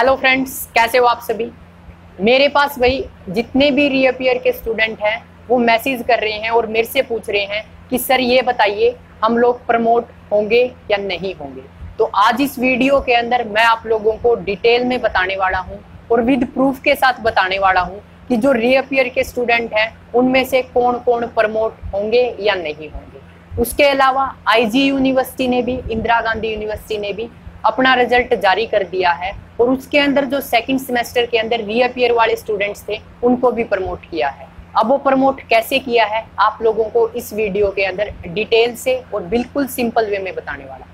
Hello friends कैसे हो आप सभी? मेरे पास वही जितने भी रीअपियर के स्टूडेंट हैं, वो मैसेज कर रहे हैं और मेरे से पूछ रहे हैं कि, सर, ये बताइए, हम लोग प्रमोट होंगे या नहीं होंगे? तो आज इस वीडियो के अंदर मैं आप लोगों को डिटेल में बताने वाला हूँ और विद प्रूफ के साथ बताने वाला हूँ कि जो रीअपियर के स्टूडेंट हैं, उनमें से कौन कौन प्रमोट होंगे या नहीं होंगे। उसके अलावा आईजी यूनिवर्सिटी ने भी, इंदिरा गांधी यूनिवर्सिटी ने भी अपना रिज़ल्ट जारी कर दिया है और उसके अंदर जो सेकंड सेमेस्टर के अंदर रीअपियर वाले स्टूडेंट्स थे, उनको भी प्रमोट किया है। अब वो प्रमोट कैसे किया है, आप लोगों को इस वीडियो के अंदर डिटेल से और बिल्कुल सिंपल वे में बताने वाला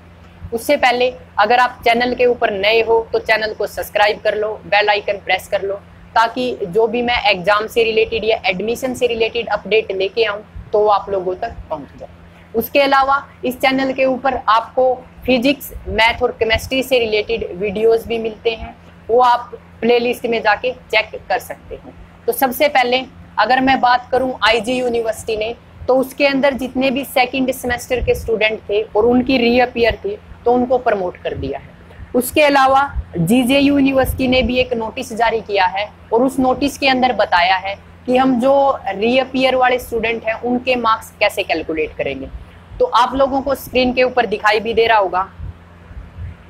उससे पहले, अगर आप चैनल के ऊपर नए हो तो चैनल को सब्सक्राइब कर लो बेल आइकन प्रेस कर लो, ताकि जो भी मैं एग्ज़ाम से रिलेटेड या एडमिशन से रिलेटेड अपडेट लेके आऊँ तो आप लोगों तक पहुँच जाए। उसके अलावा इस चैनल के ऊपर आपको फिजिक्स, मैथ और केमिस्ट्री से रिलेटेड वीडियोस भी मिलते हैं। वो आप प्लेलिस्ट में जाके चेक कर सकते हैं। तो सबसे पहले अगर मैं बात करूँ आईजी यूनिवर्सिटी ने तो उसके अंदर जितने भी सेकंड सेमेस्टर के स्टूडेंट थे और उनकी रीअपियर थी तो उनको प्रमोट कर दिया है। उसके अलावा जीजे यूनिवर्सिटी ने भी एक नोटिस जारी किया है और उस नोटिस के अंदर बताया है कि हम जो रीअपियर वाले स्टूडेंट हैं, उनके मार्क्स कैसे कैलकुलेट करेंगे। तो आप लोगों को स्क्रीन के ऊपर दिखाई भी दे रहा होगा।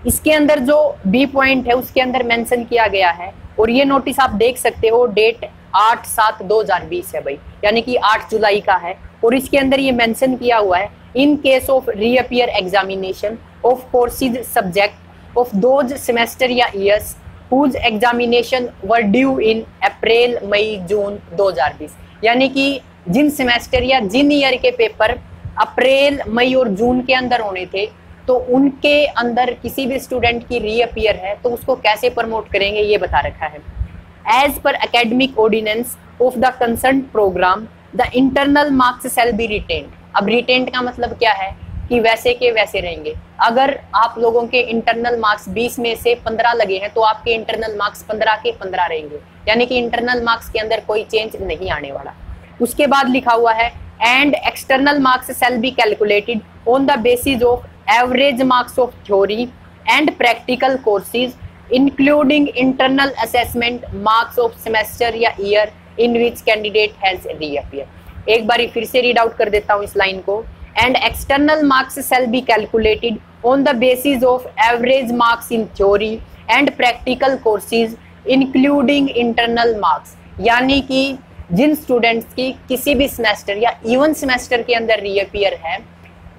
इसके अंदर जो बी पॉइंट है, उसके अंदर मेंशन किया गया है। और ये नोटिस आप देख सकते हो डेट आठ सात दो हज़ार बीस है भाई। यानी कि आठ जुलाई का है। और इसके अंदर ये मेंशन किया हुआ है in case of reappear examination of courses subject of those semester या years whose examination were due in April May June 2020 यानी कि जिन सेमेस्टर या जिन ईयर के पेपर अप्रैल, मई और जून के अंदर होने थे तो उनके अंदर किसी भी स्टूडेंट की रीअपियर है तो उसको कैसे प्रमोट करेंगे, ये बता रखा है। As per academic ordinance of the concern program the internal marks shall be retained अब रिटेन्ड का मतलब क्या है? कि वैसे के वैसे रहेंगे। अगर आप लोगों के इंटरनल मार्क्स 20 में से 15 लगे हैं तो आपके इंटरनल मार्क्स 15 के 15 रहेंगे। यानी कि इंटरनल मार्क्स के अंदर कोई चेंज नहीं आने वाला। उसके बाद लिखा हुआ है and external marks shall be calculated on the basis of average marks of theory and practical courses including internal assessment marks of semester या year in which candidate has reappear एक बार फिर से रीड आउट कर देता हूँ इस line को. And external marks shall be calculated on the basis of average marks in theory and practical courses including internal marks यानी कि जिन स्टूडेंट्स की किसी भी सेमेस्टर या इवन सेमेस्टर के अंदर रीअपियर है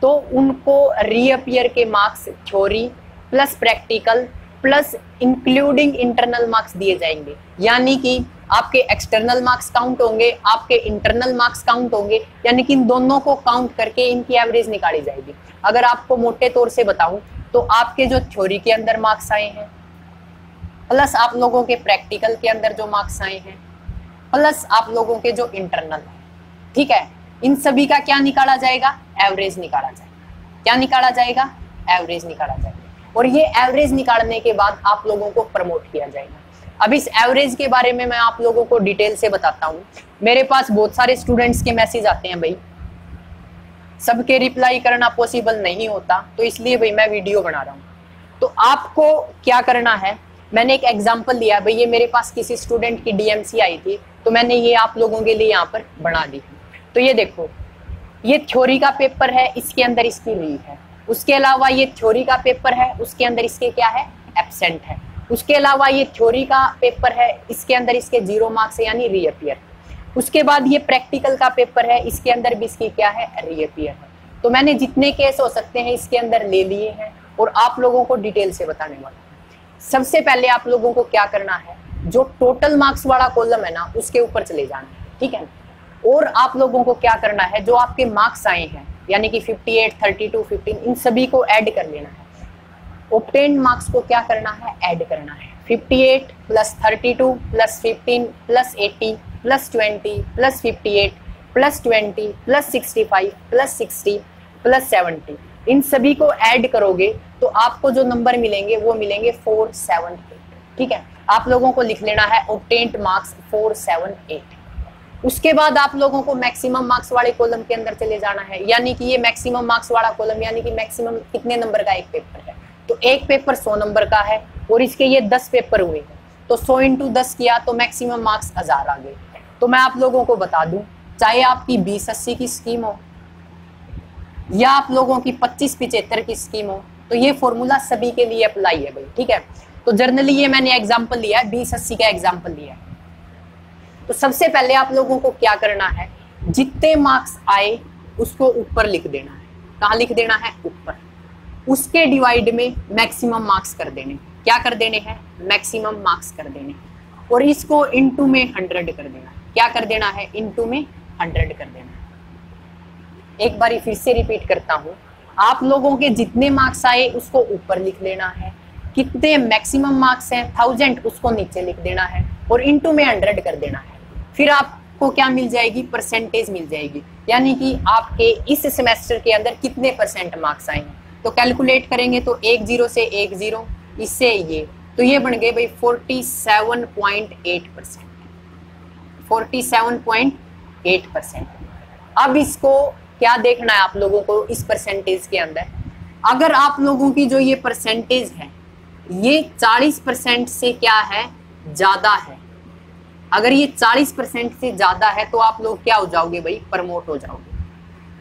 तो उनको रीअपियर के marks theory plus practical plus including internal marks दिए जाएँगे। यानी कि आपके एक्सटर्नल मार्क्स काउंट होंगे, आपके इंटरनल मार्क्स काउंट होंगे, यानी कि इन दोनों को काउंट करके इनकी एवरेज निकाली जाएगी। अगर आपको मोटे तौर से बताऊँ तो आपके जो थ्योरी के अंदर मार्क्स आए हैं प्लस आप लोगों के प्रैक्टिकल के अंदर जो मार्क्स आए हैं प्लस आप लोगों के जो इंटरनल ठीक है? इन सभी का क्या निकाला जाएगा? एवरेज निकाला जाएगा। क्या निकाला जाएगा? एवरेज निकाला जाएगा। और ये एवरेज निकालने के बाद आप लोगों को प्रमोट किया जाएगा। अब इस एवरेज के बारे में मैं आप लोगों को डिटेल से बताता हूँ। मेरे पास बहुत सारे स्टूडेंट्स के मैसेज आते हैं भाई। सबके रिप्लाई करना पॉसिबल नहीं होता तो इसलिए भाई मैं वीडियो बना रहा हूँ। तो आपको क्या करना है? मैंने एक एग्ज़ाम्पल दिया, भाई ये मेरे पास किसी स्टूडेंट की डीएमसी आई थी तो मैंने ये आप लोगों के लिए यहाँ पर बना दी। तो ये देखो, ये थ्योरी का पेपर है, इसके अंदर इसकी री है। उसके अलावा ये थ्योरी का पेपर है, उसके अंदर इसके क्या है? एबसेंट है। उसके अलावा ये थ्योरी का पेपर है, इसके अंदर इसके ज़ीरो मार्क्स है, यानी रीअपियर उसके बाद ये प्रैक्टिकल का पेपर है, इसके अंदर भी इसकी क्या है? रीअपियर है। तो मैंने जितने केस हो सकते हैं, इसके अंदर ले लिए हैं, और आप लोगों को डिटेल से बताने वाला सबसे पहले आप लोगों को क्या करना है? जो टोटल मार्क्स वाला कॉलम है ना उसके ऊपर चले जाना है ठीक है? और आप लोगों को क्या करना है जो आपके मार्क्स आए हैं यानी कि 58, 32, 15 इन सभी को ऐड कर लेना है। ओप्टेन मार्क्स को क्या करना है? ऐड करना है। 58 plus 32 plus 15 plus 80 plus 20 plus 58 plus 20 plus 65 plus 60 plus 70 इन सभी को ऐड करोगे तो आपको जो नंबर मिलेंगे, वो मिलेंगे फोर सेवन एट ठीक है? आप लोगों को लिख लेना है obtained marks four seven eight उसके बाद आप लोगों को मैक्सिमम मार्क्स वाले कॉलम के अंदर चले जाना है। यानी कि ये मैक्सिमम मार्क्स वाला कॉलम यानी कि मैक्सिमम कितने नंबर का एक पेपर है? तो एक पेपर सौ नंबर का है, और इसके ये दस पेपर हुए हैं। तो सौ इंटू दस किया तो मैक्सिमम मार्क्स हज़ार आ गए। तो मैं आप लोगों को बता दूँ, चाहे आपकी बीस अस्सी की स्कीम हो या आप लोगों की पच्चीस पिछहत्तर की स्कीम हो तो ये फॉर्मूला सभी के लिए अप्लाई है भाई, ठीक है? तो जर्नली ये मैंने एग्ज़ाम्पल लिया है, बीस अस्सी का एग्ज़ाम्पल लिया है। तो सबसे पहले आप लोगों को क्या करना है, जितने मार्क्स आए, उसको ऊपर लिख देना है। कहा लिख देना है? ऊपर। उसके डिवाइड में मैक्सिमम मार्क्स कर देने। क्या कर देने हैं? मैक्सिमम मार्क्स कर देने। और इसको इनटू में हंड्रेड कर देना क्या कर देना है? इनटू में हंड्रेड कर देना एक बार फिर से रिपीट करता हूँ। आप लोगों के जितने मार्क्स आए, उसको ऊपर लिख लेना है। कितने मैक्सिमम मार्क्स हैं थाउज़ेंड उसको नीचे लिख देना है और इनटू में हंड्रेड कर देना है। फिर आपको क्या मिल जाएगी? परसेंटेज मिल जाएगी। यानी कि आपके इस सेमेस्टर के अंदर कितने परसेंट मार्क्स आए हैं। तो कैलकुलेट करेंगे तो एक ज़ीरो से एक ज़ीरो इससे ये। तो ये बन गए भाई forty seven point eight percent forty seven point eight percent अब इसको क्या देखना है आप लोगों को इस परसेंटेज के अंदर? अगर आप लोगों की जो ये परसेंटेज है, ये 40 परसेंट से क्या है? ज़्यादा है। अगर ये 40 परसेंट से ज़्यादा है तो आप लोग क्या हो जाओगे भाई? प्रमोट हो जाओगे।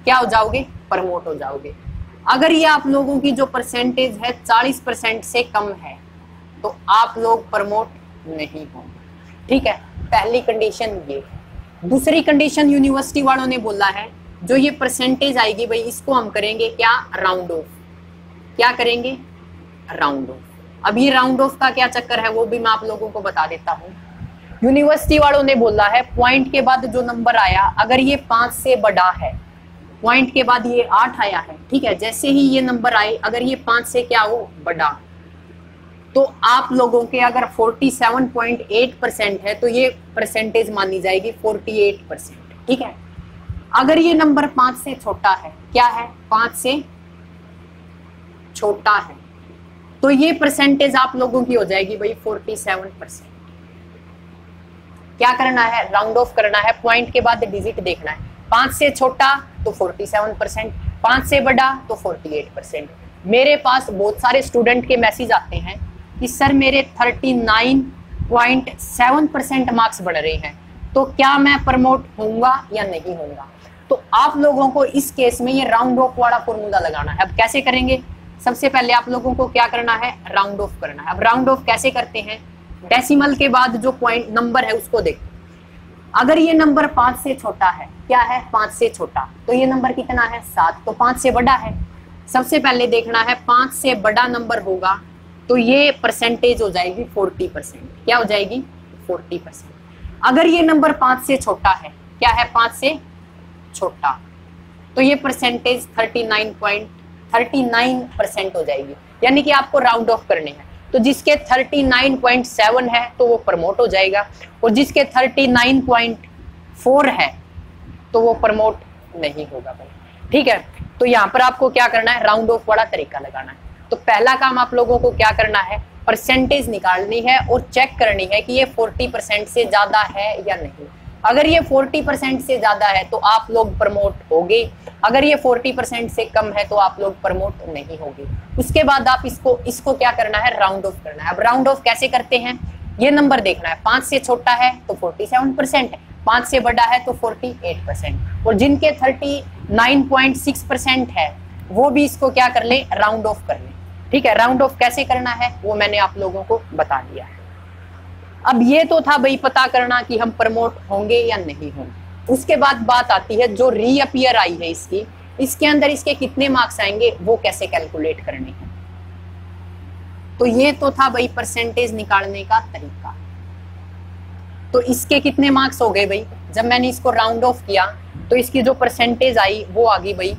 क्या हो जाओगे? प्रमोट हो जाओगे। अगर ये आप लोगों की जो परसेंटेज है 40 परसेंट से कम है तो आप लोग प्रमोट नहीं होंगे। ठीक है? पहली कंडीशन ये। दूसरी कंडीशन यूनिवर्सिटी वालों ने बोला है जो ये परसेंटेज आएगी भाई, इसको हम करेंगे क्या? राउंड ऑफ़ क्या करेंगे? राउंड ऑफ़ अब ये राउंड ऑफ़ का क्या चक्कर है वो भी मैं आप लोगों को बता देता हूँ। यूनिवर्सिटी वालों ने बोला है पॉइंट के बाद जो नंबर आया, अगर ये पाँच से बड़ा है पॉइंट के बाद ये आठ आया है, ठीक है? जैसे ही ये नंबर आए, अगर ये पाँच से क्या हो? बड़ा। तो आप लोगों के अगर 47.8 परसेंट है तो ये परसेंटेज मानी जाएगी 48 परसेंट ठीक है? अगर ये नंबर पाँच से छोटा है, क्या है? पाँच से छोटा है। तो ये परसेंटेज आप लोगों की हो जाएगी भाई 47 परसेंट क्या करना है? राउंड ऑफ़ करना है। पॉइंट के बाद डिजिट देखना है। पाँच से छोटा तो 47 परसेंट पाँच से बड़ा तो 48 परसेंट मेरे पास बहुत सारे स्टूडेंट के मैसेज आते हैं कि सर मेरे 39.7 परसेंट मार्क्स बढ़ रहे हैं। तो क्या मैं प्रमोट होऊँगा या नहीं होऊँगा? तो आप लोगों को इस केस में ये राउंड ऑफ़ वाला फॉर्मूला लगाना है। अब कैसे करेंगे? सबसे पहले आप लोगों को क्या करना है? राउंड ऑफ़ करना है। अब राउंड ऑफ़ कैसे करते हैं? डेसिमल के बाद जो पॉइंट नंबर है उसको देखो। अगर ये नंबर पाँच से छोटा है, क्या है? पाँच से छोटा। तो ये नंबर कितना है? सात। तो पाँच से बड़ा है। सबसे पहले देखना है, पाँच से बड़ा नंबर होगा तो ये परसेंटेज हो जाएगी फोर्टी परसेंट क्या हो जाएगी? फोर्टी परसेंट अगर ये नंबर पाँच से छोटा है, क्या है? पाँच से छोटा। तो ये percentage thirty nine point thirty nine percent हो जाएगी। यानी कि आपको राउंड ऑफ़ करने हैं। तो जिसके थर्टी नाइन पॉइंट सेवन है तो वो प्रमोट हो जाएगा। और जिसके थर्टी नाइन पॉइंट फोर है तो वो प्रमोट नहीं होगा भाई। ठीक है? तो यहाँ पर आपको क्या करना है? राउंड ऑफ़ वाला तरीका लगाना है। तो पहला काम आप लोगों को क्या करना है? परसेंटेज निकालनी है और चेक करनी है कि ये 40 परसेंट से ज़्यादा है या नहीं। अगर ये 40 परसेंट से ज़्यादा है तो आप लोग प्रमोट होगे। अगर ये 40 परसेंट से कम है तो आप लोग प्रमोट नहीं होगे। उसके बाद आप इसको इसको क्या करना है? राउंड ऑफ़ करना है। अब राउंड ऑफ़ कैसे करते हैं? ये नंबर देखना है। पाँच से छोटा है तो फोर्टी सेवन परसेंट है। पाँच से बड़ा है तो फोर्टी एट परसेंट और जिनके thirty nine point six percent है, वो भी इसको क्या कर ले? राउंड ऑफ़ कर ले। ठीक है? राउंड ऑफ़ कैसे करना है, वो मैंने आप लोगों को बता दिया है। अब ये तो था भाई पता करना कि हम प्रमोट होंगे या नहीं होंगे। उसके बाद बात आती है जो रीअपियर आई है इसकी, इसके अंदर इसके कितने मार्क्स आएँगे, वो कैसे कैलकुलेट करने हैं? तो ये तो था भाई परसेंटेज निकालने का तरीका। तो इसके कितने मार्क्स हो गए भाई? जब मैंने इसको राउंड ऑफ़ किया तो इसकी जो परसेंटेज आई, वो आ गई भाई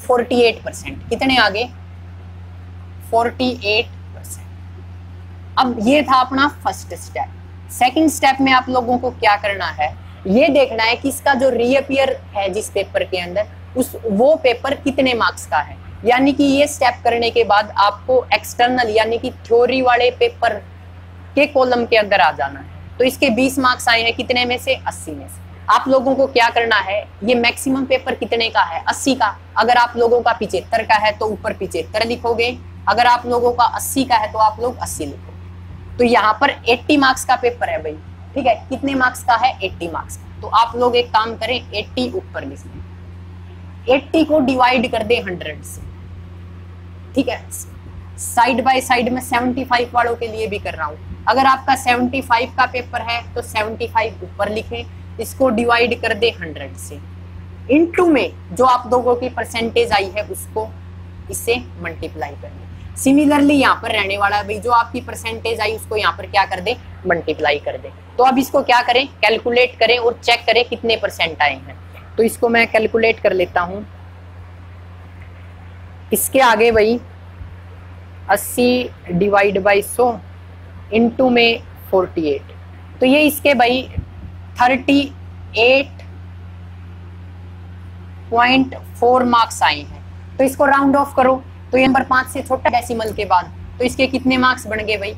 48 परसेंट कितने आगे 48 परसेंट अब ये था अपना फ़र्स्ट स्टेप सेकंड स्टेप में आप लोगों को क्या करना है? ये देखना है कि इसका जो रीअपियर है जिस पेपर के अंदर, उस वो पेपर कितने मार्क्स का है? यानी कि ये स्टेप करने के बाद आपको एक्सटर्नल यानी कि थ्योरी वाले पेपर के कॉलम के अंदर आ जाना है। तो इसके 20 मार्क्स आए हैं कितने में से? 80 में से। आप लोगों को क्या करना है? ये मैक्सिमम पेपर कितने का है? 80 का। अगर आप लोगों का पिछहत्तर का है तो ऊपर पिछहत्तर लिखोगे। अगर आप लोगों का 80 का है तो आप लोग 80 लिखो तो यहाँ पर 80 मार्क्स का पेपर है भाई। ठीक है? कितने मार्क्स का है? 80 मार्क्स तो आप लोग एक काम करें 80 ऊपर लिख लें 80 को डिवाइड कर दे 100 से। ठीक है? साइड बाय साइड में 75 वालों के लिए भी कर रहा हूँ। अगर आपका 75 का पेपर है तो 75 ऊपर लिखें। इसको डिवाइड कर दे 100 से। इनटू में जो आप लोगों की परसेंटेज आई है, उसको इससे मल्टीप्लाई कर सिमिलरली यहाँ पर रहने वाला है भाई जो आपकी परसेंटेज आई, उसको यहाँ पर क्या कर दे? मल्टीप्लाई कर दे। तो अब इसको क्या करें? कैलकुलेट करें और चेक करें कितने परसेंट आए हैं। तो इसको मैं कैलकुलेट कर लेता हूँ। इसके आगे भाई 80 डिवाइड बाई सो इंटू में 48 तो ये इसके भाई 38.4 मार्क्स आए हैं। तो इसको राउंड ऑफ़ करो। तो ये नंबर पाँच से छोटा डेसिमल के बाद तो इसके कितने मार्क्स बन गए भाई?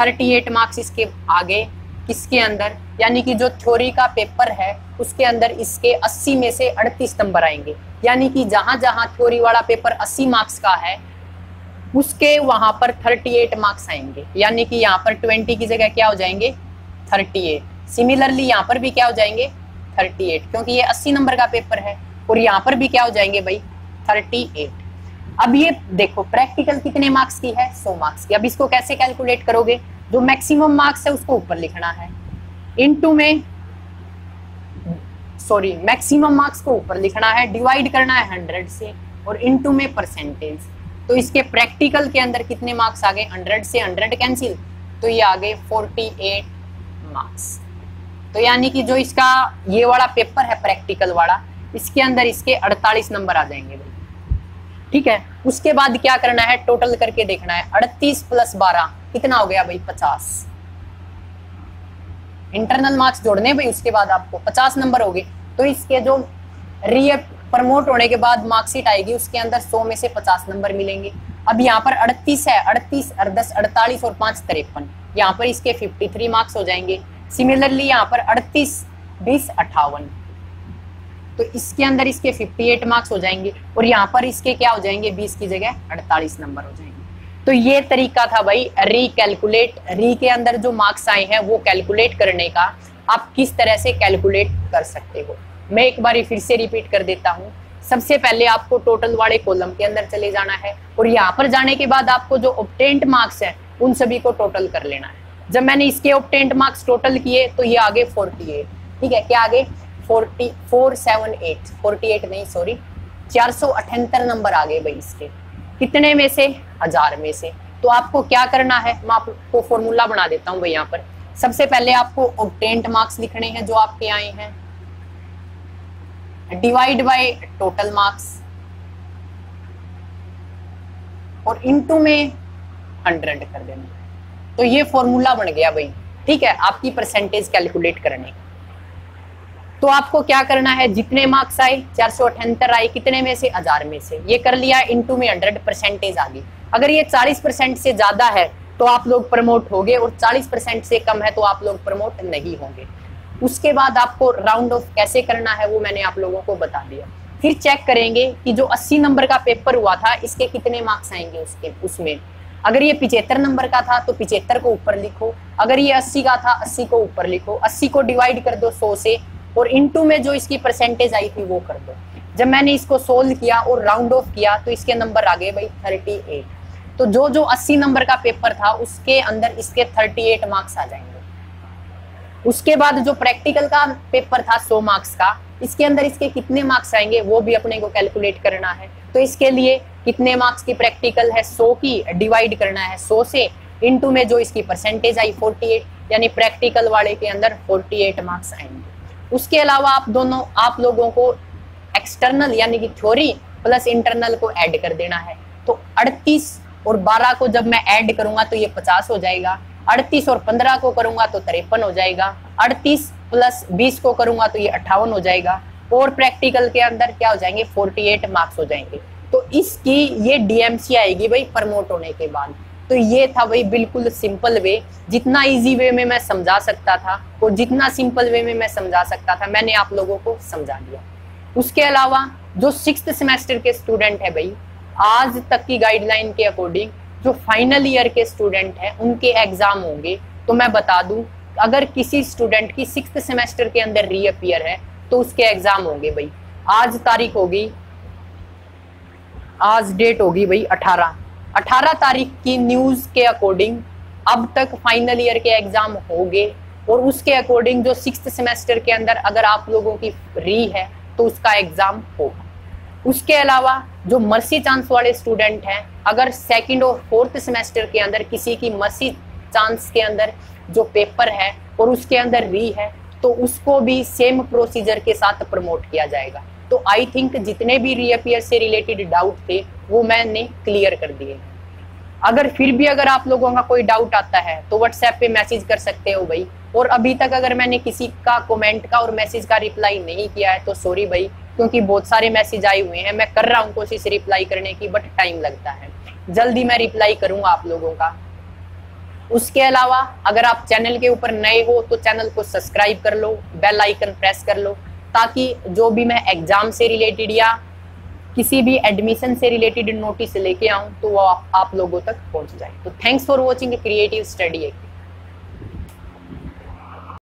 38 मार्क्स इसके आगे, किसके अंदर? यानी कि जो थ्योरी का पेपर है, उसके अंदर इसके 80 में से 38 नंबर आएँगे। यानी कि जहाँ जहाँ थ्योरी वाला पेपर 80 मार्क्स का है, उसके वहाँ पर 38 मार्क्स आएँगे। यानी कि यहाँ पर 20 की जगह क्या हो जाएँगे? 38 सिमिलरली यहाँ पर भी क्या हो जाएँगे? 38 क्योंकि ये 80 नंबर का पेपर है, और यहाँ पर भी क्या हो जाएँगे भाई? 38 अब ये देखो प्रैक्टिकल कितने मार्क्स की है? 100 मार्क्स की। अब इसको कैसे कैलकुलेट करोगे? जो मैक्सिमम मार्क्स है, उसको ऊपर लिखना है। इनटू में सॉरी मैक्सिमम मार्क्स को ऊपर लिखना है डिवाइड करना है हंड्रेड से, और इनटू में परसेंटेज तो इसके प्रैक्टिकल के अंदर कितने मार्क्स आ गए? हंड्रेड से हंड्रेड कैंसिल तो ये आ गए फोर्टी एट मार्क्स तो यानी कि जो इसका ये वाला पेपर है प्रैक्टिकल वाला, इसके अंदर इसके अड़तालीस नंबर आ जाएँगे। ठीक है? उसके बाद क्या करना है? टोटल करके देखना है। अड़तीस प्लस बारह, कितना हो गया भाई? पचास। इंटरनल मार्क्स जोड़ने भाई, उसके बाद आपको। पचास नंबर हो गए। तो इसके जो री प्रमोट होने के बाद मार्कशीट आएगी, उसके अंदर सौ में से पचास नंबर मिलेंगे। अब यहाँ पर अड़तीस है। अड़तीस दस अड़तालीस और पाँच तिरपन। यहाँ पर इसके फिफ्टी थ्री मार्क्स हो जाएँगे। सिमिलरली यहाँ पर अड़तीस, बीस, अट्ठावन। तो इसके अंदर इसके 58 मार्क्स हो जाएँगे और यहाँ पर इसके क्या हो जाएँगे? 20 की जगह 48 नंबर हो जाएँगे। तो ये तरीका था भाई रिकैलकुलेट री के अंदर जो मार्क्स आए हैं, वो कैलकुलेट करने का। आप किस तरह से कैलकुलेट कर सकते हो? मैं एक बार फिर से रिपीट कर देता हूँ। सबसे पहले आपको टोटल वाले कॉलम के अंदर चले जाना है और यहाँ पर जाने के बाद आपको जो ऑप्टेंट मार्क्स है, उन सभी को टोटल कर लेना है। जब मैंने इसके ऑप्टेंट मार्क्स टोटल किए तो ये आगे 48 ठीक है, क्या आगे? Forty, four seven eight, forty eight नहीं सॉरी चार सौ अठहत्तर नंबर आ गए भाई इसके। कितने में से? हज़ार में से। तो आपको क्या करना है? मैं आपको फॉर्मूला बना देता हूँ भाई यहाँ पर। सबसे पहले आपको ऑप्टेंट मार्क्स लिखने हैं जो आपके आए हैं। डिवाइड बाय टोटल मार्क्स और इनटू में हंड्रेड कर देना। तो ये फॉर्मूला बन गया भाई। ठीक है? आपकी परसेंटेज कैलकुलेट करने। का तो आपको क्या करना है? जितने मार्क्स आए, चार सौ अठहत्तर आए, कितने में से? हज़ार में से। ये कर लिया इंटू में हंड्रेड परसेंटेज आ गई अगर ये चालीस परसेंट से ज़्यादा है तो आप लोग प्रमोट होंगे और चालीस परसेंट से कम है तो आप लोग प्रमोट नहीं होंगे। उसके बाद आपको राउंड ऑफ़ कैसे करना है, वो मैंने आप लोगों को बता दिया। फिर चेक करेंगे कि जो 80 नंबर का पेपर हुआ था, इसके कितने मार्क्स आएँगे उसके, उसमें। अगर ये पिछहत्तर नंबर का था तो पिछहत्तर को ऊपर लिखो। अगर ये 80 का था 80 को ऊपर लिखो। 80 को डिवाइड कर दो सौ से और इनटू में जो इसकी परसेंटेज आई थी वो कर दो। जब मैंने इसको सोल्व किया और राउंड ऑफ़ किया तो इसके नंबर आ गए भाई थर्टी एट तो जो जो अस्सी नंबर का पेपर था, उसके अंदर इसके थर्टी एट मार्क्स आ जाएँगे। उसके बाद जो प्रैक्टिकल का पेपर था, सौ मार्क्स का, इसके अंदर इसके कितने मार्क्स आएँगे, वो भी अपने को कैलकुलेट करना है। तो इसके लिए कितने मार्क्स की प्रैक्टिकल है, सौ की डिवाइड करना है, सौ से इनटू में जो इसकी परसेंटेज आई फोर्टी एट यानी प्रैक्टिकल वाले के अंदर फोर्टी एट मार्क्स आएँगे। उसके अलावा आप दोनों, आप लोगों को एक्सटर्नल यानी कि थ्योरी प्लस इंटरनल को ऐड कर देना है। तो 38 और 12 को जब मैं ऐड करूँगा तो ये 50 हो जाएगा। 38 और 15 को करूँगा तो तिरपन हो जाएगा। 38 प्लस 20 को करूँगा तो ये अट्ठावन हो जाएगा। और प्रैक्टिकल के अंदर क्या हो जाएँगे? 48 मार्क्स हो जाएँगे। तो इसकी ये डीएमसी आएगी भाई प्रमोट होने के बाद। तो ये था वही बिल्कुल सिंपल वे जितना इजी वे में मैं समझा सकता था और जितना सिंपल वे में मैं समझा सकता था, मैंने आप लोगों को समझा दिया। उसके अलावा जो सिक्स सेमेस्टर के स्टूडेंट है भाई, आज तक की गाइडलाइन के अकॉर्डिंग जो फाइनल ईयर के स्टूडेंट हैं, उनके एग्ज़ाम होंगे। तो मैं बता दूँ, अगर किसी स्टूडेंट की सिक्स सेमेस्टर के अंदर रीअपियर है तो उसके एग्ज़ाम होंगे भाई। आज तारीख होगी, आज डेट होगी भाई 18 18 तारीख की न्यूज़ के अकॉर्डिंग अब तक फाइनल ईयर के एग्ज़ाम हो गए और उसके अकॉर्डिंग जो सिक्स सेमेस्टर के अंदर अगर आप लोगों की री है तो उसका एग्ज़ाम होगा। उसके अलावा जो मर्सी चांस वाले स्टूडेंट हैं, अगर सेकंड और फोर्थ सेमेस्टर के अंदर किसी की मर्सी चांस के अंदर जो पेपर है और उसके अंदर री है तो उसको भी सेम प्रोसीजर के साथ प्रमोट किया जाएगा। तो आई थिंक जितने भी रीअपियर से रिलेटेड डाउट थे, वो मैंने क्लियर कर दिए। अगर फिर भी अगर आप लोगों का कोई डाउट आता है तो व्हाट्सएप पे मैसेज कर सकते हो भाई। और अभी तक अगर मैंने किसी का कमेंट का और मैसेज का रिप्लाई नहीं किया है तो सॉरी भाई, क्योंकि बहुत सारे मैसेज आए हुए हैं। मैं कर रहा हूँ कोशिश रिप्लाई करने की बट टाइम लगता है। जल्दी मैं रिप्लाई करूँगा आप लोगों का। उसके अलावा, अगर आप चैनल के ऊपर नए हो तो चैनल को सब्सक्राइब कर लो बेल आइकन प्रेस कर लो। ताकि जो भी मैं एग्ज़ाम से रिलेटेड या किसी भी एडमिशन से रिलेटेड नोटिस लेके आऊँ तो वो आप, लोगों तक पहुँच जाए। तो thanks for watching creative study